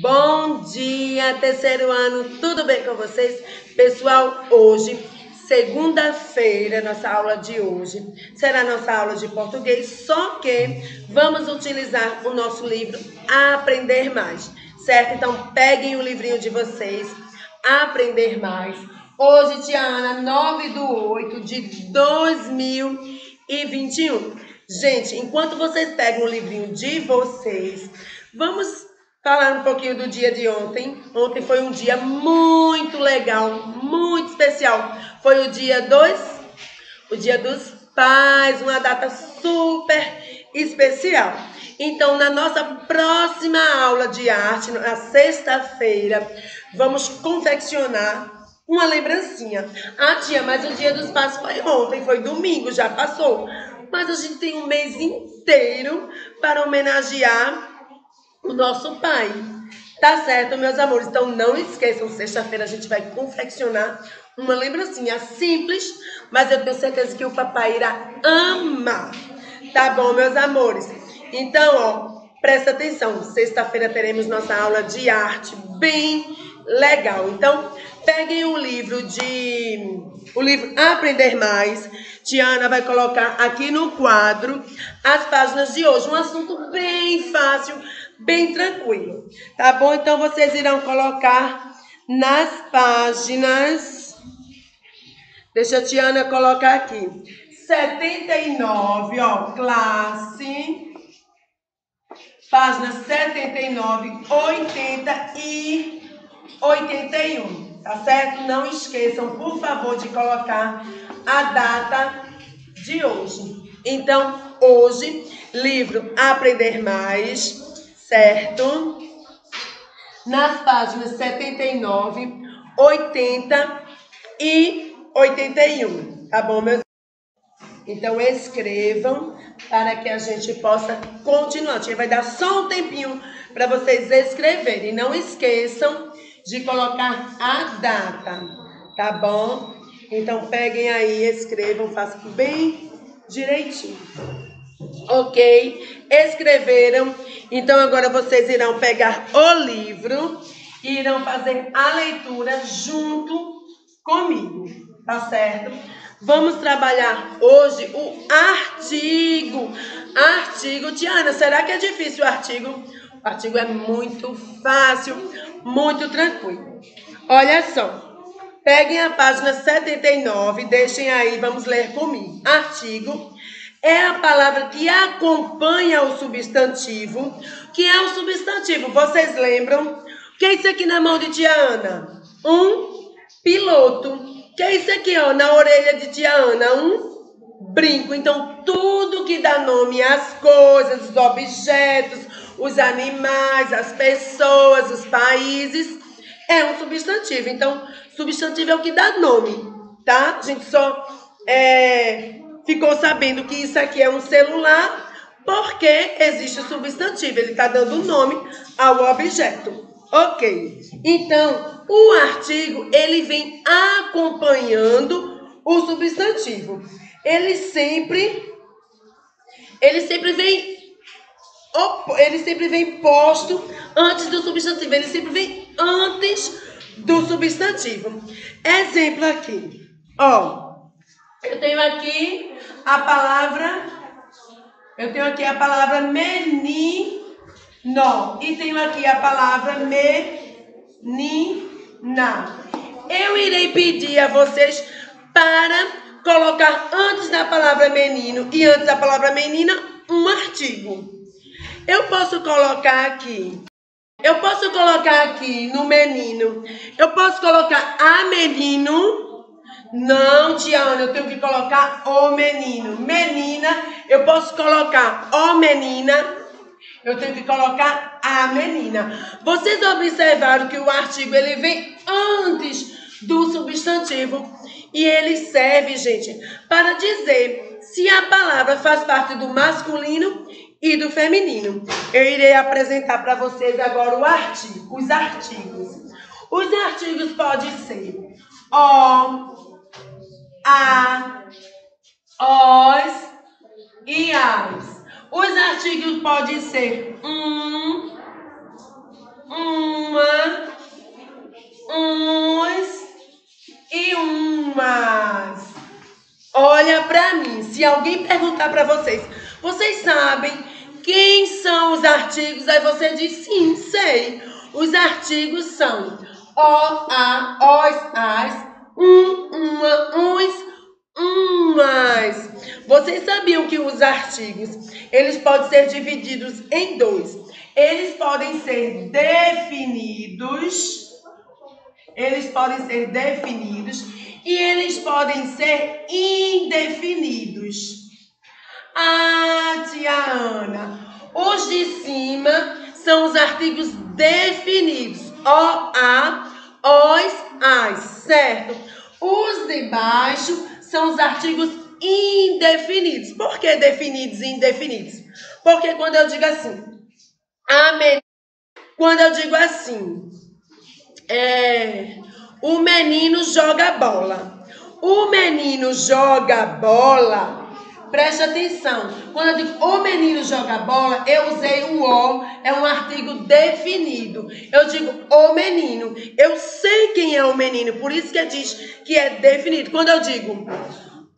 Bom dia, terceiro ano, tudo bem com vocês? Pessoal, hoje, segunda-feira, nossa aula de hoje será nossa aula de português, só que vamos utilizar o nosso livro Aprender Mais, certo? Então, peguem o livrinho de vocês, Aprender Mais. Hoje, Tiana, 9 do 8 de 2021. Gente, enquanto vocês pegam o livrinho de vocês, vamos falar um pouquinho do dia de ontem. Ontem foi um dia muito legal, muito especial. Foi o dia dos o dia dos pais, uma data super especial. Então, na nossa próxima aula de arte, na sexta-feira, vamos confeccionar uma lembrancinha. Ah, tia, mas o dia dos pais foi ontem, foi domingo, já passou. Mas a gente tem um mês inteiro para homenagear o nosso Pai. Tá certo, meus amores? Então não esqueçam, sexta-feira a gente vai confeccionar uma lembrancinha simples, mas eu tenho certeza que o papai irá amar. Tá bom, meus amores? Então, ó, presta atenção. Sexta-feira teremos nossa aula de arte bem legal. Então, peguem o livro de o livro Aprender Mais. Tiana vai colocar aqui no quadro as páginas de hoje, um assunto bem fácil bem tranquilo. Tá bom? Então vocês irão colocar nas páginas. Deixa a Tiana colocar aqui. 79, ó, classe. Página 79, 80 e 81. Tá certo? Não esqueçam, por favor, de colocar a data de hoje. Então, hoje, livro Aprender Mais certo? Nas páginas 79, 80 e 81, tá bom, meus? Então escrevam para que a gente possa continuar. A gente vai dar só um tempinho para vocês escreverem. Não esqueçam de colocar a data, tá bom? Então peguem aí, escrevam, façam bem direitinho. Ok? Escreveram. Então agora vocês irão pegar o livro e irão fazer a leitura junto comigo. Tá certo? Vamos trabalhar hoje o artigo. Artigo, Tiana, será que é difícil o artigo? O artigo é muito fácil, muito tranquilo. Olha só. Peguem a página 79, deixem aí, vamos ler comigo. Artigo é a palavra que acompanha o substantivo, que é o substantivo. Vocês lembram? O que é isso aqui na mão de tia Ana? Um piloto. O que é isso aqui, ó, na orelha de tia Ana? Um brinco. Então, tudo que dá nome às coisas, os objetos, os animais, as pessoas, os países, é um substantivo. Então, substantivo é o que dá nome, tá? A gente só é, ficou sabendo que isso aqui é um celular porque existe o substantivo, ele está dando nome ao objeto. Ok. Então, o artigo ele vem acompanhando o substantivo. Ele sempre ele sempre vem ele sempre vem posto antes do substantivo, ele sempre vem antes do substantivo. Exemplo aqui. Ó, eu tenho aqui a palavra, eu tenho aqui a palavra menino e tenho aqui a palavra menina. Eu irei pedir a vocês para colocar antes da palavra menino e antes da palavra menina um artigo. Eu posso colocar aqui. Eu posso colocar aqui no menino. Eu posso colocar a menino não, Tiana, eu tenho que colocar o menino. Menina, eu posso colocar o menina. Eu tenho que colocar a menina. Vocês observaram que o artigo ele vem antes do substantivo e ele serve, gente, para dizer se a palavra faz parte do masculino e do feminino. Eu irei apresentar para vocês agora o artigo, os artigos. Os artigos podem ser o, a, os e as. Os artigos podem ser um, uma, uns e umas. Olha para mim, se alguém perguntar para vocês, vocês sabem quem são os artigos? Aí você diz sim, sei. Os artigos são o, a, os, as, um, uma, uns, umas. Vocês sabiam que os artigos, eles podem ser divididos em dois. Eles podem ser definidos, eles podem ser definidos e eles podem ser indefinidos. Ah, tia Ana, os de cima são os artigos definidos. O, a, os, as, certo? Os de baixo são os artigos indefinidos. Por que definidos e indefinidos? Porque quando eu digo assim, a menina, quando eu digo assim, é, o menino joga bola. O menino joga bola. Preste atenção. Quando eu digo o menino joga bola, eu usei o o, é um artigo definido. Eu digo o menino. Eu sei quem é o menino, por isso que diz que é definido. Quando eu digo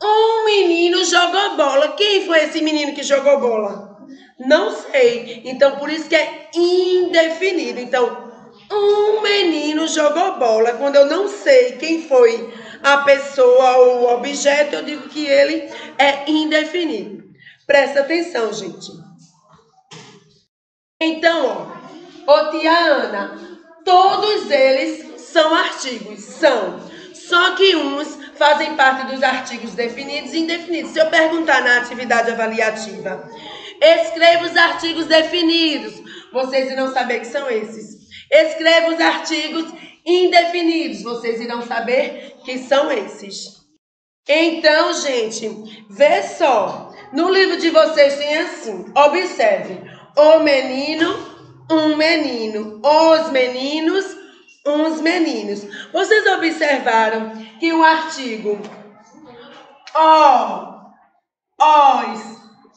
um menino jogou bola, quem foi esse menino que jogou bola? Não sei. Então, por isso que é indefinido. Então, um menino jogou bola. Quando eu não sei quem foi a pessoa ou o objeto, eu digo que ele é indefinido. Presta atenção, gente. Então, ó, ô tia Ana, todos eles são artigos, são. Só que uns fazem parte dos artigos definidos e indefinidos. Se eu perguntar na atividade avaliativa, escreva os artigos definidos, vocês irão saber que são esses. Escreva os artigos indefinidos, vocês irão saber que são esses. Então, gente, vê só. No livro de vocês tem assim: observe. O menino, um menino. Os meninos, uns meninos. Vocês observaram que o artigo o, os,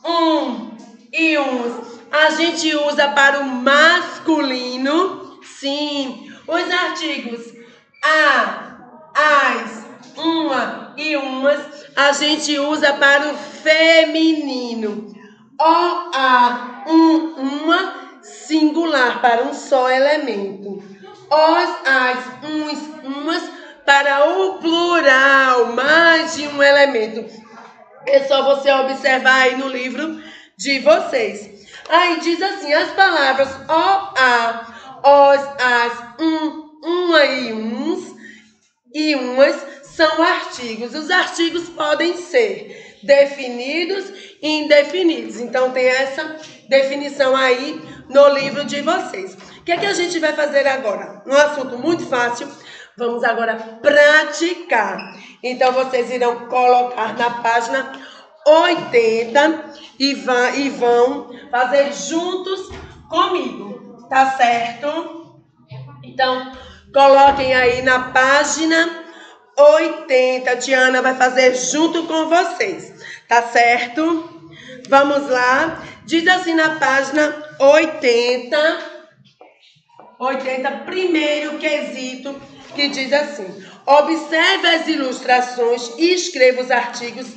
um e uns a gente usa para o masculino? Sim. Os artigos a, as, uma e umas a gente usa para o feminino. O, a, um, uma, singular para um só elemento. Os, as, uns, umas para o plural, mais de um elemento. É só você observar aí no livro de vocês. Aí diz assim: as palavras o, a, os, as, um, uma e uns e umas são artigos. Os artigos podem ser definidos e indefinidos. Então tem essa definição aí no livro de vocês. O que é que a gente vai fazer agora? Um assunto muito fácil. Vamos agora praticar. Então vocês irão colocar na página 80 e, e vão fazer juntos comigo, tá certo? Então, coloquem aí na página 80. Tiana vai fazer junto com vocês, tá certo? Vamos lá. Diz assim na página 80. 80, primeiro quesito, que diz assim: observe as ilustrações e escreva os artigos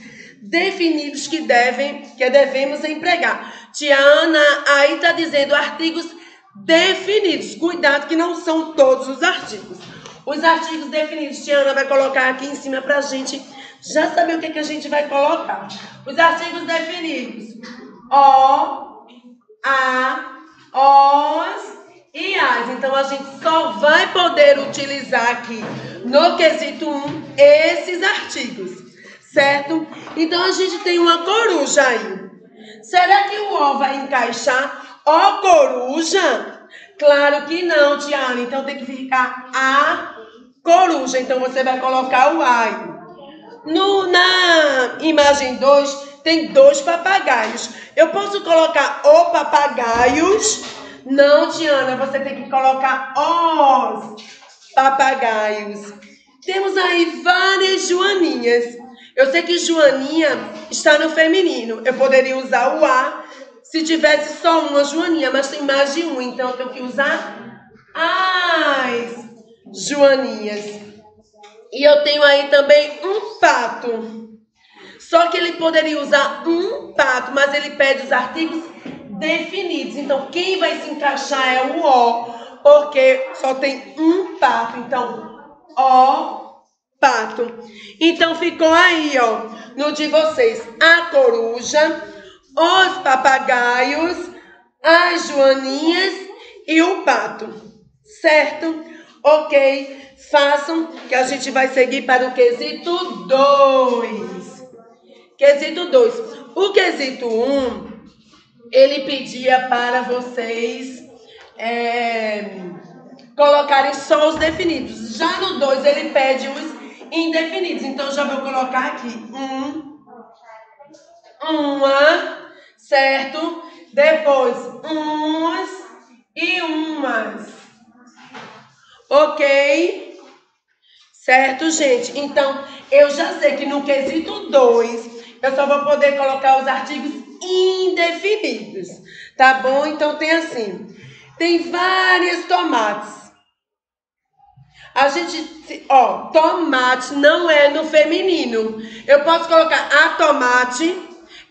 definidos que devem, que devemos empregar. Tiana aí está dizendo artigos definidos. Cuidado que não são todos os artigos. Os artigos definidos, Tiana vai colocar aqui em cima para a gente já saber o que, que a gente vai colocar. Os artigos definidos. O, a, os e as. Então a gente só vai poder utilizar aqui no quesito 1 esses artigos certo? Então a gente tem uma coruja aí. Será que o O vai encaixar O coruja? Claro que não, Tiana. Então tem que ficar a coruja. Então você vai colocar o ai. No, na imagem 2 tem dois papagaios. Eu posso colocar o papagaios? Não, Tiana, você tem que colocar os papagaios. Temos aí várias joaninhas. Eu sei que Joaninha está no feminino. Eu poderia usar o A se tivesse só uma Joaninha, mas tem mais de um, então eu tenho que usar as joaninhas. E eu tenho aí também um pato. Só que ele poderia usar um pato, mas ele pede os artigos definidos. Então, quem vai se encaixar é o O, porque só tem um pato. Então, O, pato. Então, ficou aí, ó, no de vocês, a coruja, os papagaios, as joaninhas e o pato. Certo? Ok. Façam que a gente vai seguir para o quesito 2. Quesito 2. O quesito 1, um, ele pedia para vocês é, colocarem só os definidos. Já no 2, ele pede os indefinidos. Então, já vou colocar aqui um, uma, certo? Depois, uns e umas. Ok? Certo, gente? Então, eu já sei que no quesito 2, eu só vou poder colocar os artigos indefinidos. Tá bom? Então, tem assim. Tem várias tomates. A gente, ó, tomate não é no feminino. Eu posso colocar a tomate,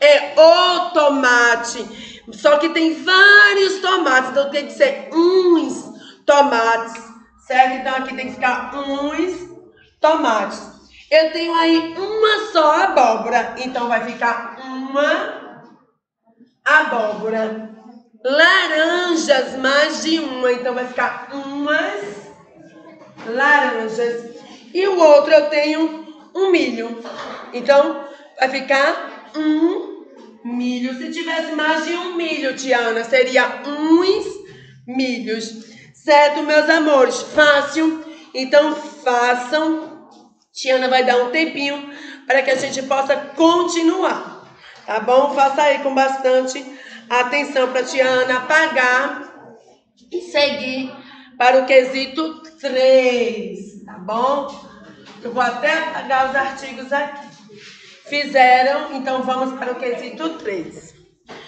é o tomate. Só que tem vários tomates, então tem que ser uns tomates, certo? Então aqui tem que ficar uns tomates. Eu tenho aí uma só abóbora, então vai ficar uma abóbora. Laranjas, mais de uma, então vai ficar umas laranjas. E o outro eu tenho um milho. Então, vai ficar um milho. Se tivesse mais de um milho, Tiana, seria uns milhos. Certo, meus amores? Fácil. Então, façam. Tiana vai dar um tempinho para que a gente possa continuar. Tá bom? Faça aí com bastante atenção para Tiana apagar e seguir para o quesito 3, tá bom? Eu vou até apagar os artigos aqui. Fizeram, então vamos para o quesito 3.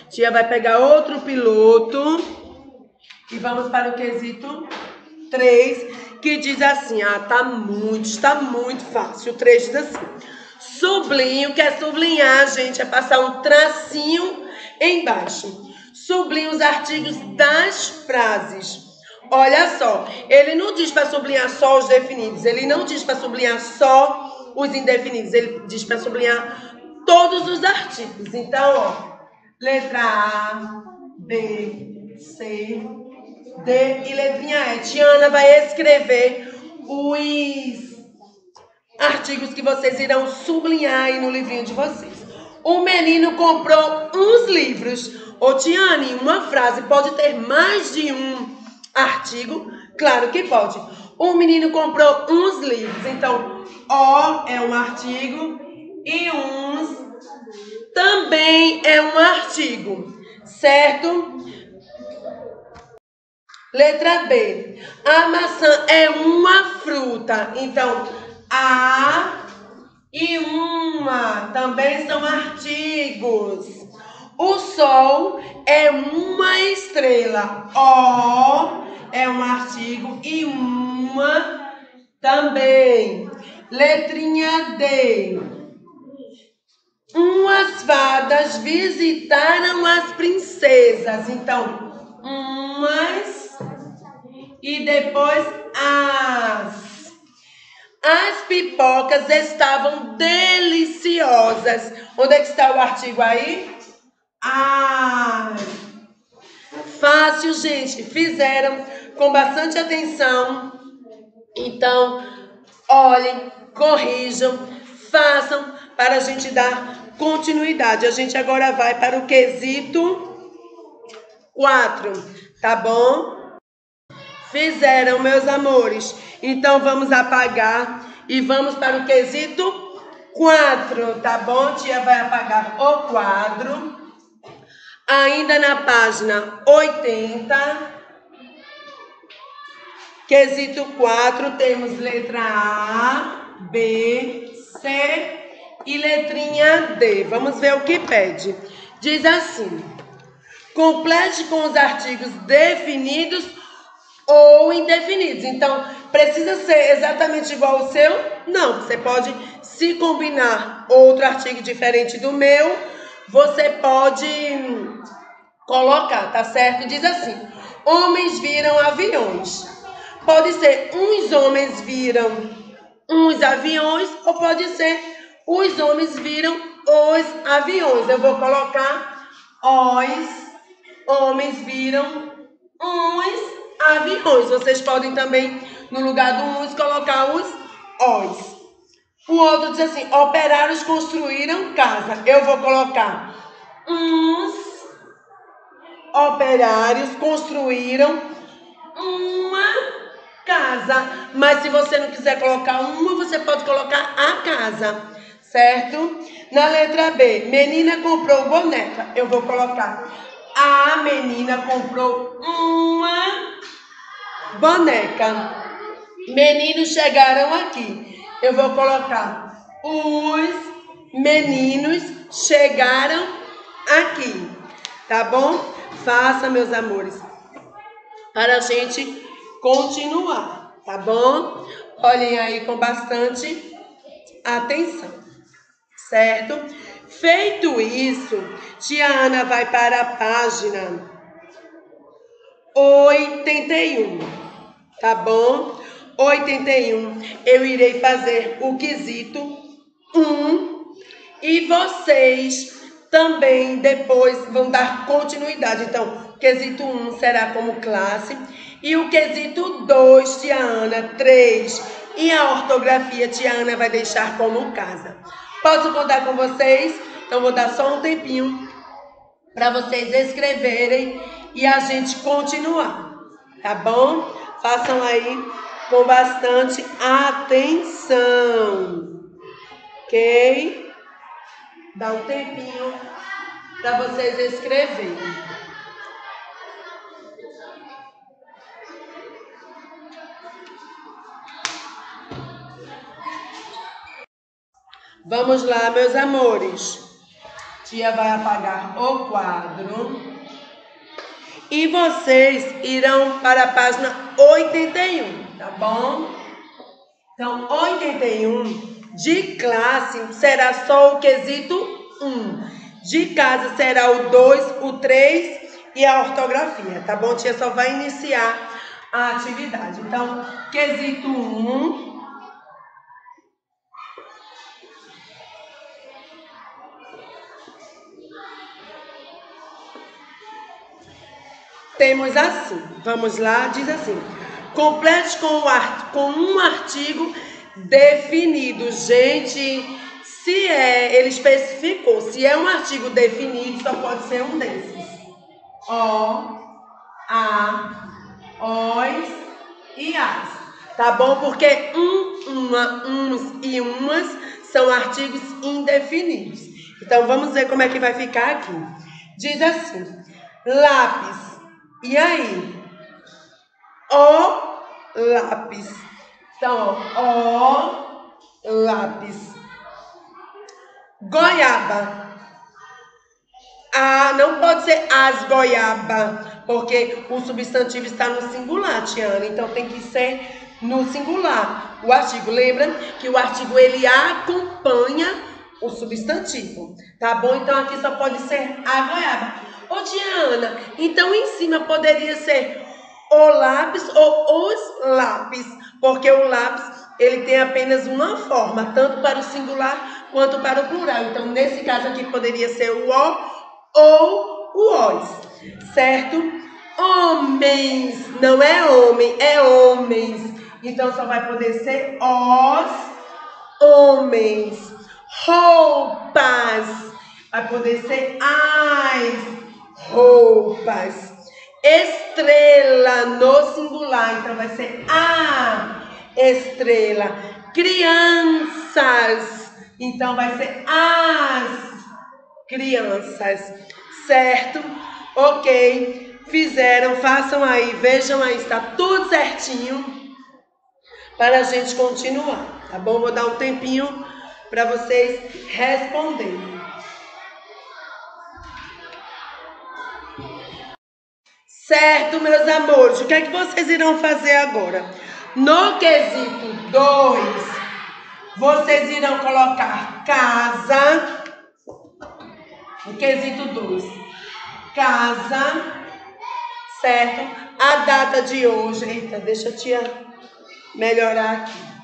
Tia vai pegar outro piloto e vamos para o quesito 3, que diz assim: ah, tá muito, está muito fácil. O 3 diz assim: sublinho, que é sublinhar, gente, é passar um tracinho embaixo. Sublinha os artigos das frases. Olha só, ele não diz para sublinhar só os definidos, ele não diz para sublinhar só os indefinidos, ele diz para sublinhar todos os artigos. Então, ó, letra A, B, C, D e letrinha E. Tiana vai escrever os artigos que vocês irão sublinhar aí no livrinho de vocês. O menino comprou uns livros. Ô, Tiane, uma frase pode ter mais de um Artigo, claro que pode. O menino comprou uns livros. Então, o é um artigo e uns também é um artigo, certo? Letra B. A maçã é uma fruta. Então, a e uma também são artigos. O sol é uma estrela. O é um artigo e uma também. Letrinha D. Umas fadas visitaram as princesas. Então, umas e depois as. As pipocas estavam deliciosas. Onde é que está o artigo aí? As. Fácil, gente. Fizeram com bastante atenção. Então, olhem, corrijam, façam para a gente dar continuidade. A gente agora vai para o quesito 4, tá bom? Fizeram, meus amores. Então, vamos apagar e vamos para o quesito 4, tá bom? Tia vai apagar o quadro. Ainda na página 80. Quesito 4, temos letra A, B, C e letrinha D. Vamos ver o que pede. Diz assim: complete com os artigos definidos ou indefinidos. Então, precisa ser exatamente igual ao seu? Não, você pode se combinar outro artigo diferente do meu, você pode colocar, tá certo? Diz assim: homens viram aviões. Pode ser uns homens viram uns aviões ou pode ser os homens viram os aviões. Eu vou colocar os homens viram uns aviões. Vocês podem também, no lugar do uns, colocar os os. O outro diz assim: operários construíram casa. Eu vou colocar uns operários construíram uma casa. Mas se você não quiser colocar uma, você pode colocar a casa, certo? Na letra B, menina comprou boneca. Eu vou colocar a menina comprou uma boneca. Meninos chegaram aqui. Eu vou colocar os meninos chegaram aqui. Tá bom? Faça, meus amores, para a gente continuar, tá bom? Olhem aí com bastante atenção, certo? Feito isso, tia Ana vai para a página 81, tá bom? 81, eu irei fazer o quesito 1 e vocês também depois vão dar continuidade. Então, quesito 1 será como classe e o quesito 2, tia Ana, 3 e a ortografia, tia Ana vai deixar como casa. Posso contar com vocês? Então, vou dar só um tempinho para vocês escreverem e a gente continuar, tá bom? Façam aí com bastante atenção, ok? Dá um tempinho para vocês escreverem. Vamos lá, meus amores. Tia vai apagar o quadro. E vocês irão para a página 81, tá bom? Então, 81 de classe será só o quesito 1. De casa será o 2, o 3 e a ortografia, tá bom? Tia só vai iniciar a atividade. Então, quesito 1 temos assim, vamos lá, diz assim: complete com, com um artigo definido. Gente, se é, ele especificou, se é um artigo definido, só pode ser um desses. O, a, os e as. Tá bom? Porque um, uma, uns e umas são artigos indefinidos. Então vamos ver como é que vai ficar aqui. Diz assim: lápis e aí? O lápis. Então, ó, o lápis. Goiaba. Ah, não pode ser as goiaba, porque o substantivo está no singular, Tiana. Então tem que ser no singular. O artigo, lembra que o artigo ele acompanha o substantivo, tá bom? Então aqui só pode ser a goiaba. Ô Diana, então em cima poderia ser o lápis ou os lápis, porque o lápis ele tem apenas uma forma, tanto para o singular quanto para o plural. Então, nesse caso aqui poderia ser o o ou o os, certo? Homens, não é homem, é homens. Então só vai poder ser os homens. Roupas, vai poder ser as roupas. Estrela no singular, então vai ser a estrela. Crianças, então vai ser as crianças, certo? Ok, fizeram, façam aí, vejam aí, está tudo certinho para a gente continuar, tá bom? Vou dar um tempinho para vocês responderem. Certo, meus amores? O que é que vocês irão fazer agora? No quesito 2, vocês irão colocar casa. No quesito 2, casa, certo? A data de hoje. Eita, deixa eu te melhorar aqui.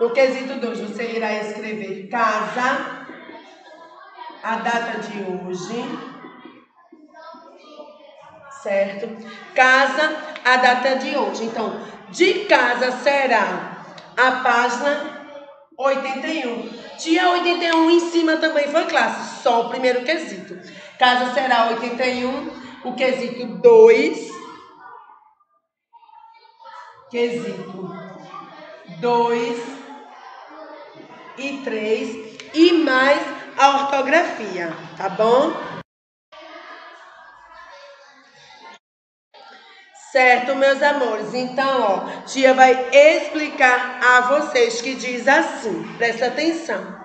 No quesito 2, você irá escrever casa, a data de hoje certo? Casa, a data de hoje. Então, de casa será a página 81. Dia 81 em cima também foi classe, só o primeiro quesito. Casa será 81, o quesito 2. Quesito 2 e 3 e mais a ortografia, tá bom? Certo, meus amores? Então, ó, tia vai explicar a vocês que diz assim, presta atenção.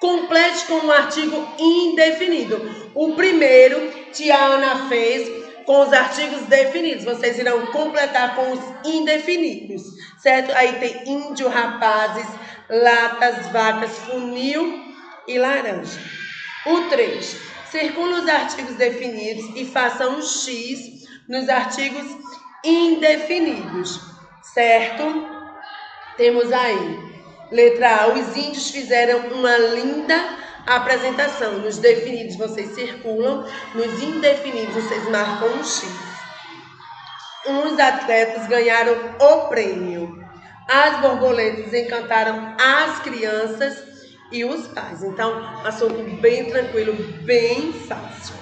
Complete com um artigo indefinido. O primeiro, tia Ana fez com os artigos definidos. Vocês irão completar com os indefinidos, certo? Aí tem índio, rapazes, latas, vacas, funil e laranja. O 3. Circula os artigos definidos e faça um X nos artigos indefinidos, certo? Temos aí, letra A, os índios fizeram uma linda apresentação. Nos definidos vocês circulam, nos indefinidos vocês marcam um X. Uns atletas ganharam o prêmio. As borboletas encantaram as crianças e os pais. Então, assunto bem tranquilo, bem fácil.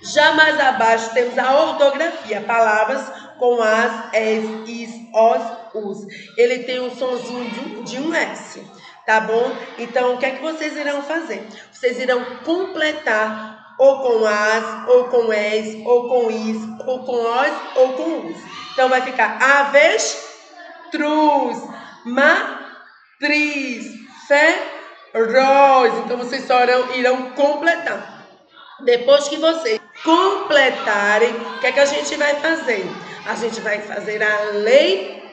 Já mais abaixo temos a ortografia, palavras com as, es, is, os, us. Ele tem um sonzinho de, de um S, tá bom? Então, o que é que vocês irão fazer? Vocês irão completar ou com as, ou com es, ou com is, ou com os, ou com us. Então, vai ficar aves, trus, matriz, feroz. Então, vocês só irão, irão completar. Depois que vocês completarem, o que é que a gente vai fazer? A gente vai fazer a leitura.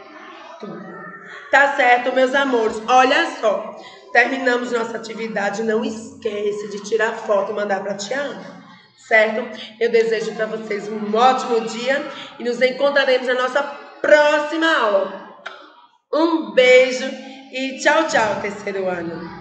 Tá certo, meus amores? Olha só. Terminamos nossa atividade. Não esqueça de tirar foto e mandar para a tia Ana. Certo? Eu desejo para vocês um ótimo dia e nos encontraremos na nossa próxima aula. Um beijo e tchau, tchau, terceiro ano.